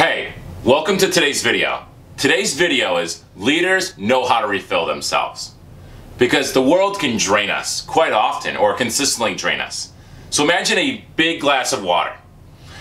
Hey, welcome to today's video. Today's video is leaders know how to refill themselves. Because the world can drain us quite often or consistently drain us. So imagine a big glass of water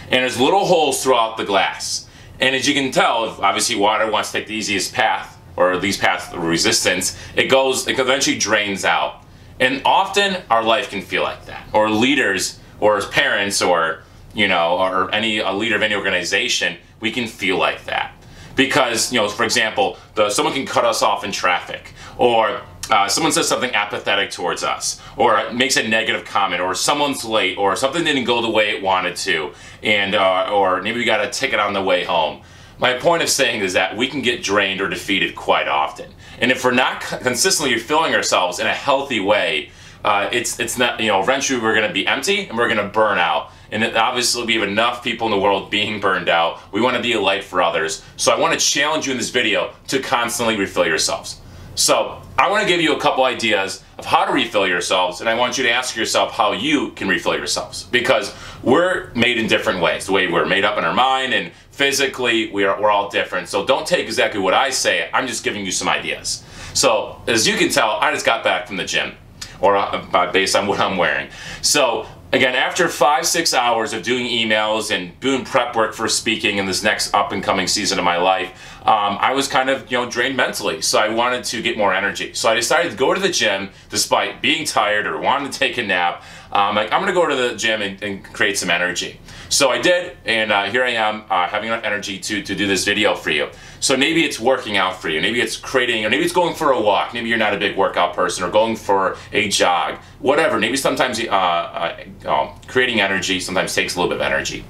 and there's little holes throughout the glass. And as you can tell, obviously water wants to take the easiest path or least path of resistance, it goes, it eventually drains out. And often our life can feel like that. Or leaders or parents or you know, or any a leader of any organization, we can feel like that. Because, you know, for example, the, someone can cut us off in traffic, or uh, someone says something apathetic towards us, or makes a negative comment, or someone's late, or something didn't go the way it wanted to, and uh, or maybe we got a ticket on the way home. My point of saying is that we can get drained or defeated quite often, and if we're not consistently filling ourselves in a healthy way, uh, it's it's not you know eventually we're going to be empty and we're going to burn out. And obviously we have enough people in the world being burned out. We want to be a light for others. So i want to challenge you in this video to constantly refill yourselves. So i want to give you a couple ideas of how to refill yourselves and i want you to ask yourself how you can refill yourselves. Because we're made in different ways. The way we're made up in our mind and physically we are, we're all different. So don't take exactly what i say. I'm just giving you some ideas. So as you can tell i just got back from the gym or uh, based on what I'm wearing. So again, after five, six hours of doing emails and doing prep work for speaking in this next up and coming season of my life, um, I was kind of, you know, drained mentally. So I wanted to get more energy. So I decided to go to the gym despite being tired or wanting to take a nap. Um, like, I'm going to go to the gym and, and create some energy. So I did, and uh, here I am uh, having enough energy to, to do this video for you. So maybe it's working out for you, maybe it's creating, or maybe it's going for a walk, maybe you're not a big workout person, or going for a jog, whatever. Maybe sometimes uh, uh um, creating energy sometimes takes a little bit of energy.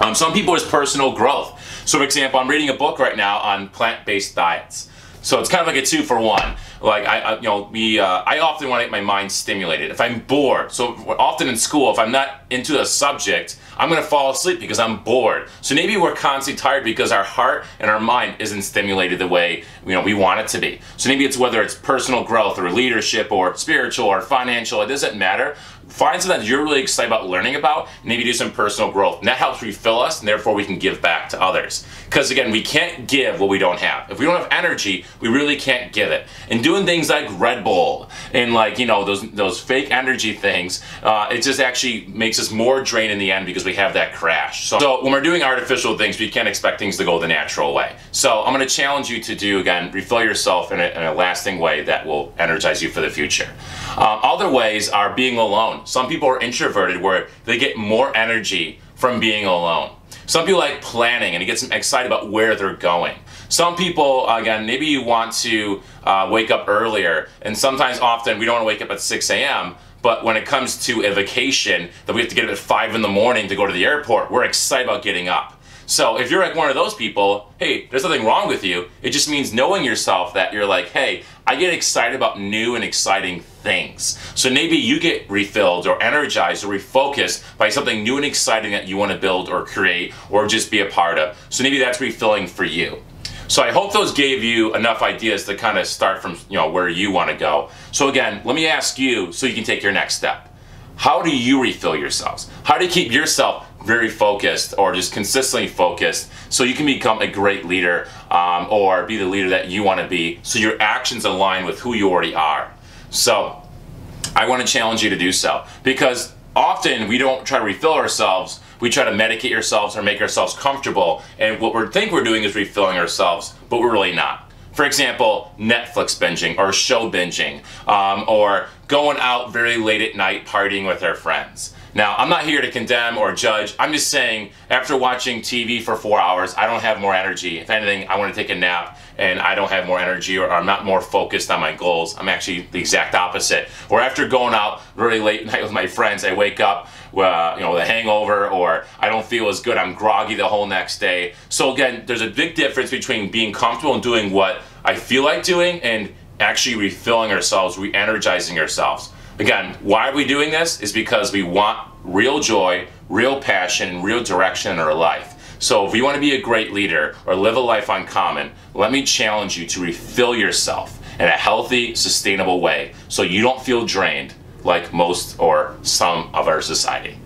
Um, some people is personal growth. So for example, I'm reading a book right now on plant-based diets. So it's kind of like a two for one. Like I, I you know, we, uh, I often want to get my mind stimulated. If I'm bored, so often in school, if I'm not into a subject, I'm gonna fall asleep because I'm bored. So maybe we're constantly tired because our heart and our mind isn't stimulated the way you know we want it to be. So maybe it's whether it's personal growth or leadership or spiritual or financial. It doesn't matter find something that you're really excited about learning about, maybe do some personal growth. And that helps refill us, and therefore we can give back to others. Because again, we can't give what we don't have. If we don't have energy, we really can't give it. And doing things like Red Bull and like, you know, those, those fake energy things, uh, it just actually makes us more drained in the end because we have that crash. So, so when we're doing artificial things, we can't expect things to go the natural way. So I'm going to challenge you to do, again, refill yourself in a, in a lasting way that will energize you for the future. Um, other ways are being alone. Some people are introverted where they get more energy from being alone. Some people like planning and it gets them excited about where they're going. Some people, again, maybe you want to uh, wake up earlier, and sometimes often we don't want to wake up at 6 a.m., but when it comes to a vacation that we have to get up at 5 in the morning to go to the airport, we're excited about getting up. So if you're like one of those people, hey, there's nothing wrong with you. It just means knowing yourself that you're like, hey, I get excited about new and exciting things. So maybe you get refilled or energized or refocused by something new and exciting that you want to build or create or just be a part of. So maybe that's refilling for you. So I hope those gave you enough ideas to kind of start from you know where you want to go. So again, let me ask you so you can take your next step. How do you refill yourselves? How do you keep yourself very focused or just consistently focused. So you can become a great leader um, or be the leader that you want to be. So your actions align with who you already are. So I want to challenge you to do so. Because often we don't try to refill ourselves. We try to medicate ourselves or make ourselves comfortable. And what we think we're doing is refilling ourselves but we're really not. For example, Netflix binging or show binging um, or going out very late at night partying with our friends. Now, I'm not here to condemn or judge. I'm just saying, after watching TV for four hours, I don't have more energy. If anything, I want to take a nap and I don't have more energy or I'm not more focused on my goals. I'm actually the exact opposite. Or after going out really late at night with my friends, I wake up uh, you know, the hangover or I don't feel as good, I'm groggy the whole next day. So again, there's a big difference between being comfortable and doing what I feel like doing and actually refilling ourselves, re-energizing ourselves. Again, why are we doing this? Is because we want real joy, real passion, real direction in our life. So if you want to be a great leader or live a life uncommon, let me challenge you to refill yourself in a healthy, sustainable way so you don't feel drained like most or some of our society.